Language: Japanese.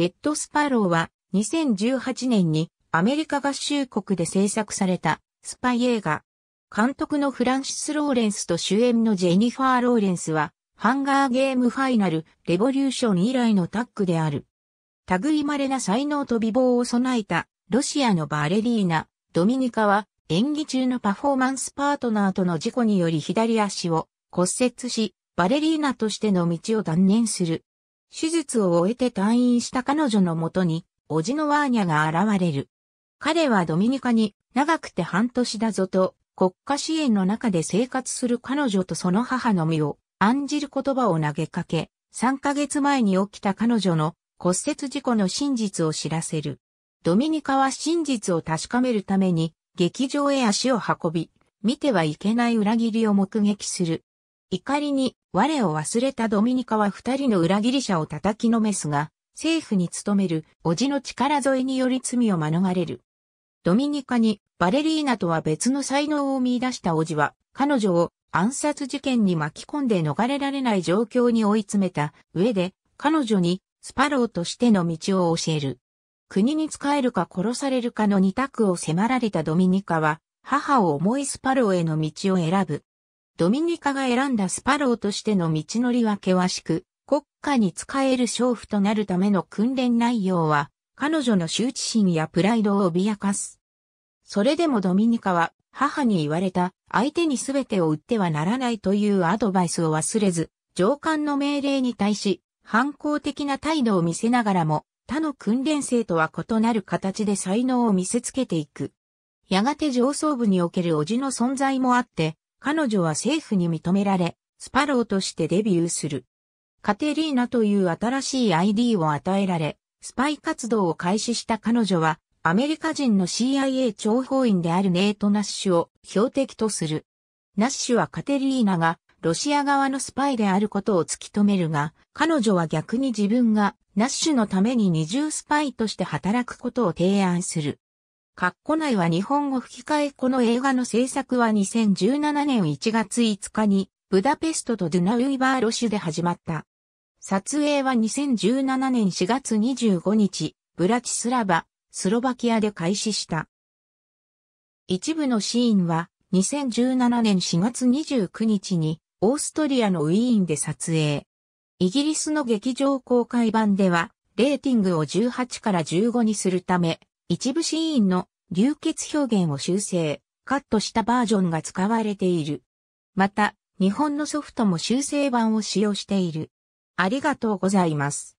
レッドスパローは2018年にアメリカ合衆国で制作されたスパイ映画。監督のフランシス・ローレンスと主演のジェニファー・ローレンスは、ハンガーゲームファイナル、レボリューション以来のタッグである。類稀な才能と美貌を備えた、ロシアのバレリーナ、ドミニカは、演技中のパフォーマンスパートナーとの事故により左足を骨折し、バレリーナとしての道を断念する。手術を終えて退院した彼女のもとに、おじのワーニャが現れる。彼はドミニカに長くて半年だぞと国家支援の中で生活する彼女とその母の身を案じる言葉を投げかけ、3ヶ月前に起きた彼女の骨折事故の真実を知らせる。ドミニカは真実を確かめるために劇場へ足を運び、見てはいけない裏切りを目撃する。怒りに我を忘れたドミニカは二人の裏切り者を叩きのめすが、政府に勤める叔父の力添えにより罪を免れる。ドミニカにバレリーナとは別の才能を見出した叔父は、彼女を暗殺事件に巻き込んで逃れられない状況に追い詰めた上で、彼女にスパローとしての道を教える。国に仕えるか殺されるかの二択を迫られたドミニカは、母を思いスパローへの道を選ぶ。ドミニカが選んだスパローとしての道のりは険しく、国家に仕える娼婦となるための訓練内容は、彼女の羞恥心やプライドを脅かす。それでもドミニカは母に言われた相手に全てを売ってはならないというアドバイスを忘れず、上官の命令に対し反抗的な態度を見せながらも他の訓練生とは異なる形で才能を見せつけていく。やがて上層部における叔父の存在もあって、彼女は政府に認められ、スパローとしてデビューする。カテリーナという新しい ID を与えられ、スパイ活動を開始した彼女は、アメリカ人の CIA 諜報員であるネート・ナッシュを標的とする。ナッシュはカテリーナがロシア側のスパイであることを突き止めるが、彼女は逆に自分がナッシュのために二重スパイとして働くことを提案する。カッコ内は日本語吹き替えこの映画の制作は2017年1月5日にブダペストとドゥナウイバーロシュで始まった。撮影は2017年4月25日、ブラチスラバ、スロバキアで開始した。一部のシーンは2017年4月29日にオーストリアのウィーンで撮影。イギリスの劇場公開版ではレーティングを18から15にするため一部シーンの流血表現を修正、カットしたバージョンが使われている。また、日本のソフトも修正版を使用している。ありがとうございます。